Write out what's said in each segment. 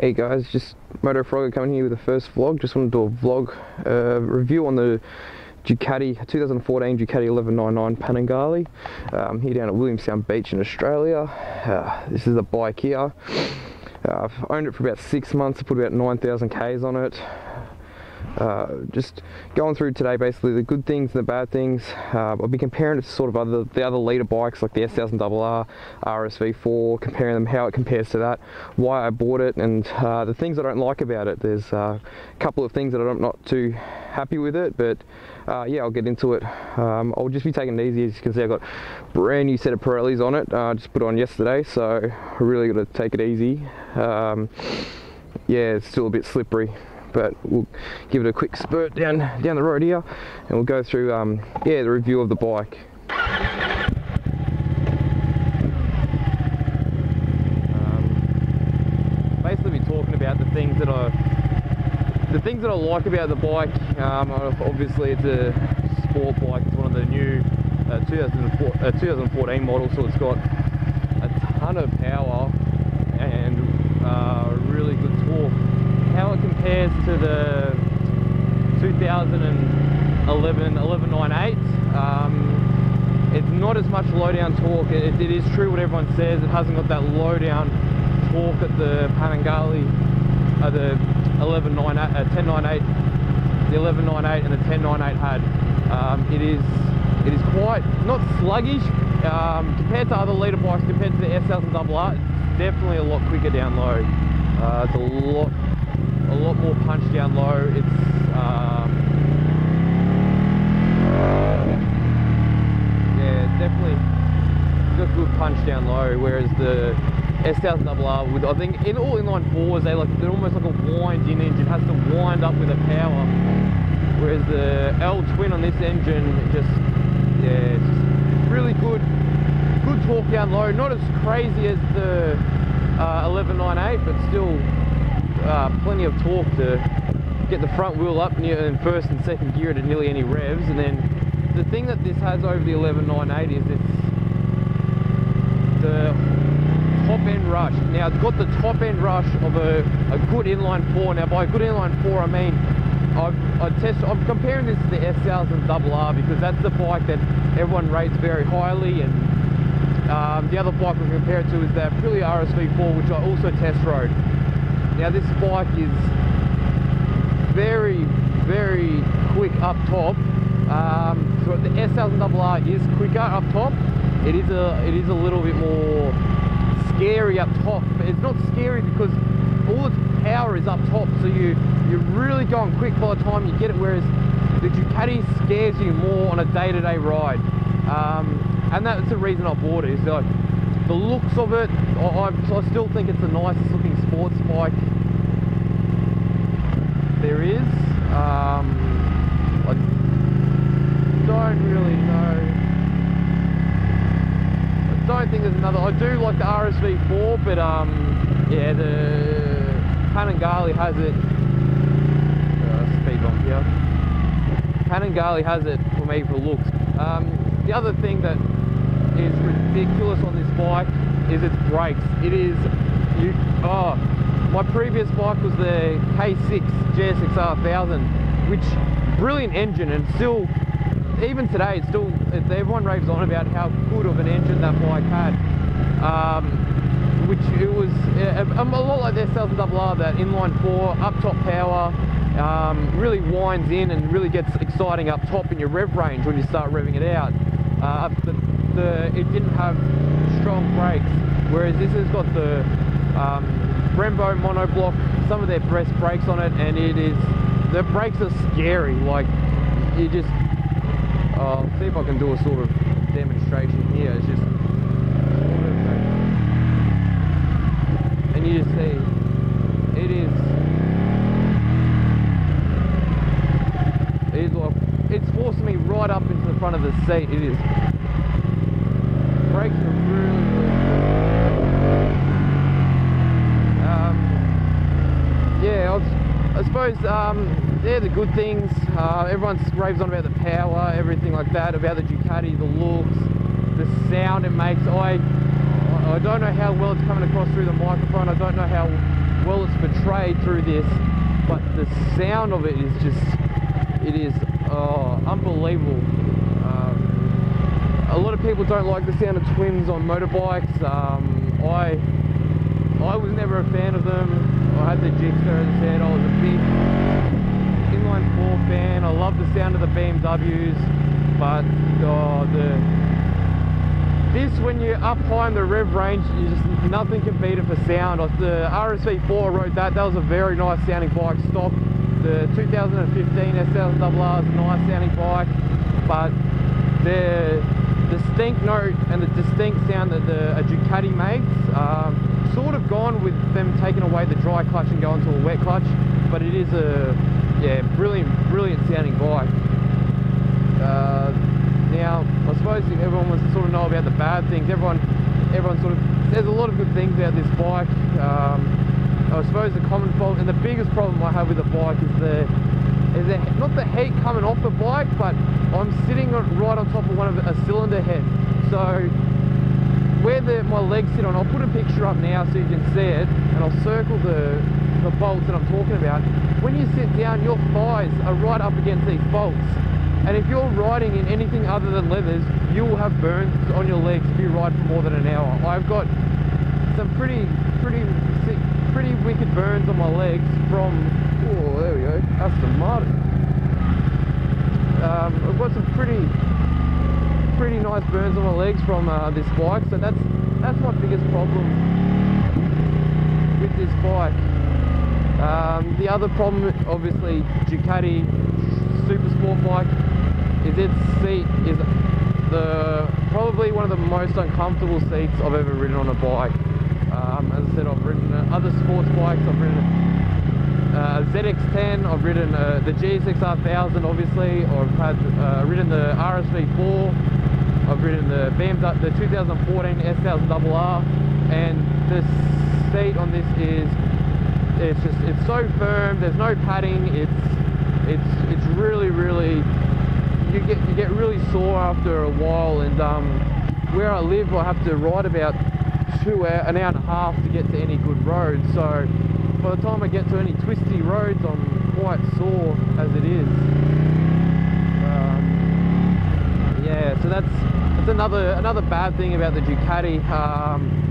Hey guys, just Moto Frogger coming here with the first vlog. Just want to do a vlog uh, review on the Ducati 2014 Ducati 1199 Panigale. Um, here down at Williamstown Beach in Australia. Uh, this is a bike here. Uh, I've owned it for about six months. I put about 9,000 Ks on it. Uh, just going through today basically the good things and the bad things. Uh, I'll be comparing it to sort of other the other leader bikes like the S1000RR, RSV4, comparing them how it compares to that, why I bought it, and uh, the things I don't like about it. There's uh, a couple of things that I'm not too happy with it, but uh, yeah, I'll get into it. Um, I'll just be taking it easy. As you can see, I've got brand new set of Pirellis on it. I just put on yesterday, so I really got to take it easy. Um, yeah, it's still a bit slippery but we'll give it a quick spurt down down the road here and we'll go through um, yeah the review of the bike. Um, basically be talking about the things that I the things that I like about the bike. Um, obviously it's a sport bike it's one of the new uh, 2004, uh, 2014 models so it's got a ton of power and uh, really good torque how it compares to the 2011 1198. Um, it's not as much low down torque. It, it is true what everyone says. It hasn't got that low down torque that the Panigale, uh, the 1198, uh, 1098, the 1198 and the 1098 had. Um, it is it is quite not sluggish um, compared to other leader bikes. Compared to the S1000RR, it's definitely a lot quicker down low. Uh, it's a lot a lot more punch down low. It's um, yeah, definitely got good punch down low. Whereas the S1000RR with I think in all inline fours they like they're almost like a wind-in engine. Has to wind up with a power. Whereas the L twin on this engine just yeah, it's just really good good torque down low. Not as crazy as the uh, 1198, but still uh, plenty of torque to get the front wheel up near in first and second gear at nearly any revs. And then the thing that this has over the 1198 is it's the top end rush. Now it's got the top end rush of a, a good inline 4 now by good inline 4 I mean I've, I test, I'm comparing this to the S1000RR because that's the bike that everyone rates very highly. And um, the other bike we compare it to is the Aprilia RSV4 which I also test rode now this bike is very, very quick up top. Um, so the S1000RR is quicker up top. It is a, it is a little bit more scary up top. But it's not scary because all its power is up top. So you, you're really going quick by the time you get it. Whereas the Ducati scares you more on a day-to-day -day ride. Um, and that's the reason I bought it. Is like the looks of it, I, I still think it's the nicest looking sports bike there is. Um, I don't really know. I don't think there's another. I do like the RSV4, but um, yeah, the Panigale has it. Uh, speed bump here. Panigale has it for me for looks. Um, the other thing that is ridiculous on this bike is its brakes. It is you. Oh, my previous bike was the K6 GSXR 1000, which brilliant engine and still, even today, it's still, everyone raves on about how good of an engine that bike had. Um, which it was a, a lot like the S1000RR, that inline four, up top power, um, really winds in and really gets exciting up top in your rev range when you start revving it out. Uh, the, the, it didn't have strong brakes, whereas this has got the um, Brembo monoblock, some of their best brakes on it, and it is, the brakes are scary, like, you just, I'll see if I can do a sort of demonstration here, it's just, and you just see, it is, it is like, it's forcing me right up into the front of the seat, it is, brakes are really, really yeah, I, I um, they're the good things. Uh, everyone raves on about the power, everything like that, about the Ducati, the looks, the sound it makes. I I don't know how well it's coming across through the microphone. I don't know how well it's portrayed through this, but the sound of it is just, it is oh, unbelievable. Um, a lot of people don't like the sound of twins on motorbikes. Um, I I was never a fan of them. I had the Gixxer, as I said, I was a big inline four fan. I love the sound of the BMWs, but oh, the this when you're up high in the rev range, you just nothing can beat it for sound. The RSV4 rode that. That was a very nice sounding bike. Stock. The 2015 S1000RR is a nice sounding bike, but the distinct note and the distinct sound that the a Ducati makes um, sort of gone with them taking away the dry clutch and going to a wet clutch but it is a yeah brilliant brilliant sounding bike. Uh, now I suppose if everyone wants to sort of know about the bad things everyone everyone sort of there's a lot of good things about this bike. Um, I suppose the common fault and the biggest problem I have with the bike is the is the, not the heat coming off the bike but I'm sitting right on top of one of a cylinder head. So where the, my legs sit on, I'll put a picture up now so you can see it and I'll circle the, the bolts that I'm talking about. When you sit down, your thighs are right up against these bolts. And if you're riding in anything other than leathers, you will have burns on your legs if you ride for more than an hour. I've got some pretty, pretty, pretty wicked burns on my legs from, oh, there we go, Aston Martin. Um, I've got some pretty, pretty nice burns on my legs from uh, this bike, so that's that's my biggest problem with this bike. Um, the other problem, obviously, Ducati Super Sport bike, is its seat is the probably one of the most uncomfortable seats I've ever ridden on a bike. Um, as I said, I've ridden other sports bikes. I've ridden uh, ZX10. I've ridden uh, the GSX-R 1000, obviously. I've had uh, ridden the RSV4. I've ridden the BMW, the 2014 S1000RR, and the seat on this is it's just it's so firm. There's no padding. It's it's it's really really you get you get really sore after a while. And um, where I live, I have to ride about two hour, an hour and a half to get to any good road. So by the time I get to any twisty roads, I'm quite sore as it is. Um, yeah, so that's that's another another bad thing about the Ducati. Um,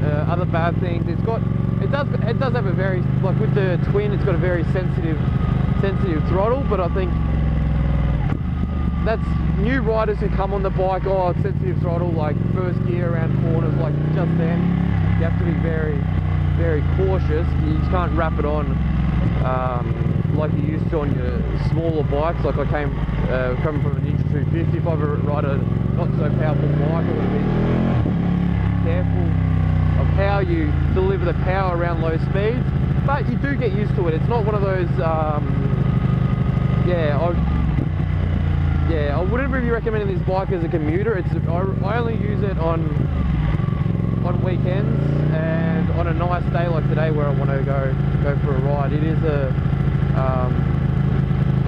uh, other bad things, it's got it does it does have a very like with the twin, it's got a very sensitive sensitive throttle, but I think that's new riders who come on the bike, oh, sensitive throttle, like first gear around corners, like just then, you have to be very, very cautious. You just can't wrap it on um, like you used to on your smaller bikes. Like I came uh, coming from a Ninja 250, if I ever ride a not so powerful bike, I would been careful of how you deliver the power around low speeds. But you do get used to it. It's not one of those, um, yeah, I, yeah, I wouldn't really recommend this bike as a commuter. It's I, only use it on on weekends and on a nice day like today where I want to go go for a ride. It is a um,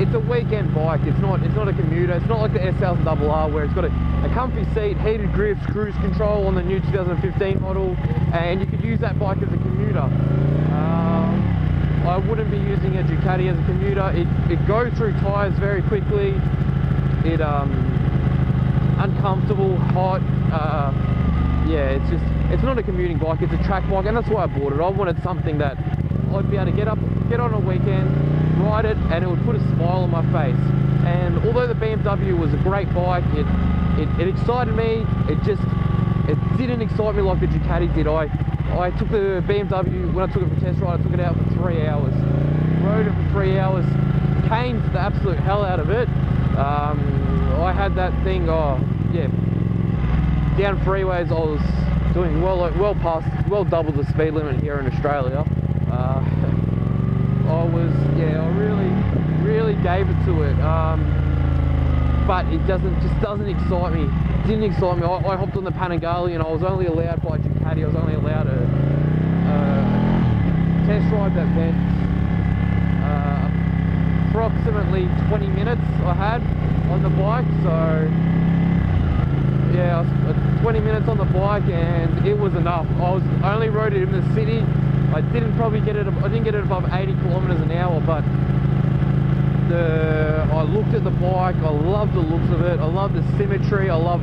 it's a weekend bike. It's not it's not a commuter. It's not like the S1000RR where it's got a, a comfy seat, heated grips, cruise control on the new 2015 model, and you could use that bike as a commuter. Um, I wouldn't be using a Ducati as a commuter. It, it goes through tyres very quickly it um uncomfortable, hot. Uh, yeah, it's just it's not a commuting bike. It's a track bike, and that's why I bought it. I wanted something that I'd be able to get up, get on a weekend, ride it, and it would put a smile on my face. And although the BMW was a great bike, it it, it excited me. It just it didn't excite me like the Ducati did. I I took the BMW when I took it for test ride. I took it out for three hours, rode it for three hours, caned the absolute hell out of it. Um, I had that thing, oh, yeah, down freeways I was doing well, well past, well double the speed limit here in Australia. Uh, I was, yeah, I really, really gave it to it. Um, but it doesn't, just doesn't excite me. It didn't excite me. I, I, hopped on the Panigale and I was only allowed by Ducati, I was only allowed to uh, test ride that vent approximately 20 minutes I had on the bike so yeah 20 minutes on the bike and it was enough I was only rode it in the city I didn't probably get it. I didn't get it above 80 kilometers an hour, but the I looked at the bike. I love the looks of it. I love the symmetry. I love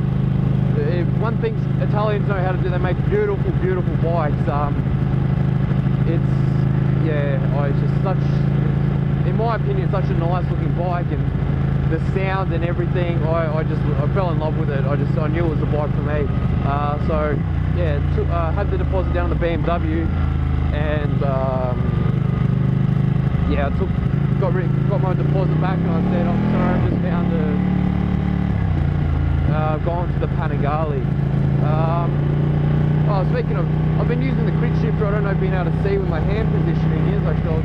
if one thing Italians know how to do. They make beautiful, beautiful bikes. Um, it's yeah, oh, it's just such, in my opinion, such a nice looking bike and the sound and everything. I, I just I fell in love with it. I just I knew it was the bike for me. Uh, so yeah, took, uh, had the deposit down on the BMW and um, yeah, I took got got my deposit back and I said I'm sorry, I just found the uh, gone to the Panigale. Um, oh, speaking of, I've been using the quick shifter. I don't know being able to see with my hand positioning is. I I'll,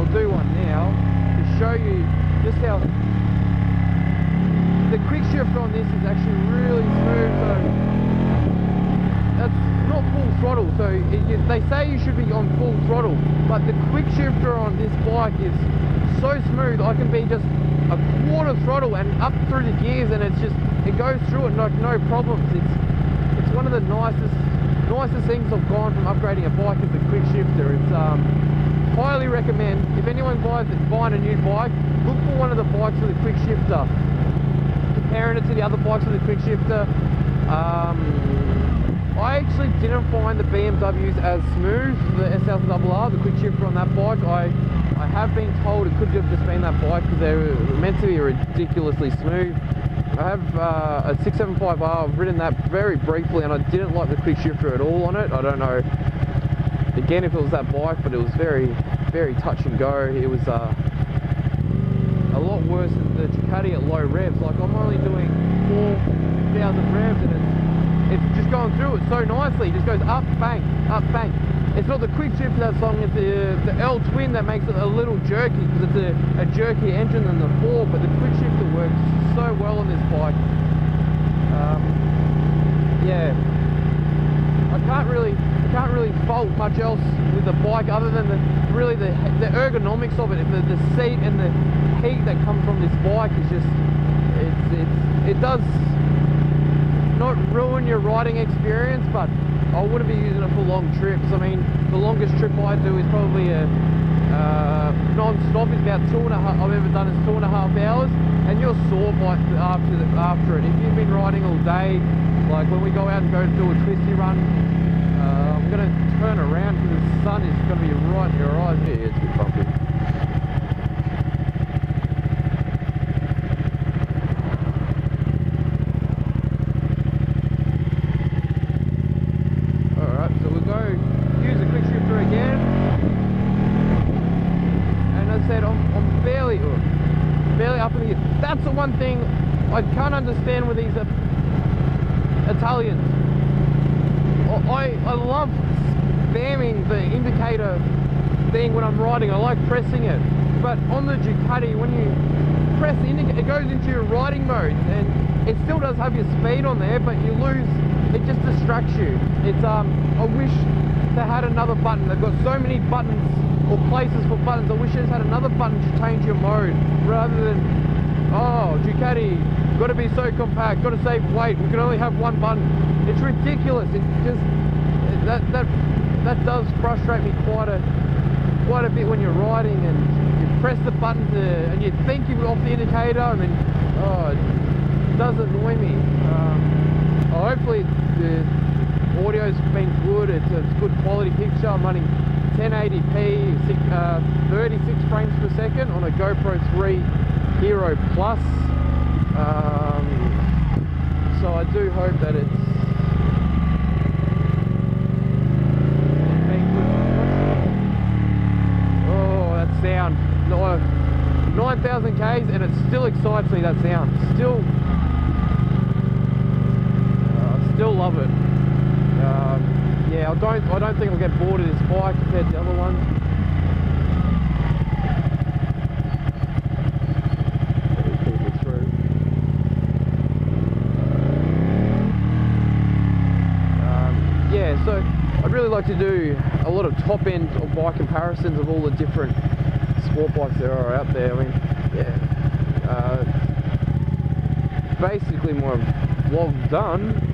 I'll do one now to show you just how the quick shifter on this is actually really smooth. So not full throttle. So it, they say you should be on full throttle, but the quick shifter on this bike is so smooth. I can be just a quarter throttle and up through the gears, and it's just it goes through it like no problems. It's it's one of the nicest nicest things I've gone from upgrading a bike is the quick shifter. It's um, highly recommend if anyone buys buying a new bike, look for one of the bikes with a quick shifter. Comparing it to the other bikes with a quick shifter. Um, I actually didn't find the BMWs as smooth, the SL the quick shifter on that bike. I I have been told it could have just been that bike because they're meant to be ridiculously smooth. I have uh, a 675R, I've ridden that very briefly and I didn't like the quick shifter at all on it. I don't know, again, if it was that bike, but it was very, very touch and go. It was uh, a lot worse than the Ducati at low revs. Like I'm only doing 4,000 revs it's, just going through it so nicely. It just goes up, bang, up, bang. It's not the quick shift that song, it's the, the L twin that makes it a little jerky because it's a, a jerky engine than the 4, but the quick shifter works so well on this bike. Um, yeah, I can't really I can't really fault much else with the bike other than the really the the ergonomics of it. The, the seat and the heat that comes from this bike is just it's it's it does not ruin your riding experience, but I wouldn't be using it for long trips. I mean, the longest trip I do is probably a uh, non-stop. It's about two and a half. I've ever done is two and a half hours, and you're sore by after the, after it. If you've been riding all day, like when we go out and go do a twisty run, uh, I'm gonna turn around because the sun is gonna be right in your eyes. Yeah, it's a bit bumpy. One thing I can't understand with these Italians. I, I love spamming the indicator thing when I'm riding. I like pressing it. But on the Ducati, when you press the indicator, it goes into your riding mode and it still does have your speed on there, but you lose, it just distracts you. It's, um, I wish they had another button. They've got so many buttons or places for buttons. I wish they had another button to change your mode rather than oh, Ducati, got to be so compact, got to save weight, we can only have one button. It's ridiculous. It just, that, that, that does frustrate me quite a, quite a bit when you're riding and you press the button to, and you think you're off the indicator and then, oh, it does annoy me. Um, hopefully the audio's been good, it's a good quality picture. I'm running 1080p, six, uh, 36 frames per second on a GoPro 3 Hero Plus. Um, so I do hope that it's Oh, that sound. 9,000 Ks and it still excites me, that sound. Still, uh, still love it. Um, yeah, I don't, I don't think I'll get bored of this bike compared to other ones. Um, yeah, so I'd really like to do a lot of top end of bike comparisons of all the different sport bikes there are out there. I mean, yeah, uh, basically my vlog done.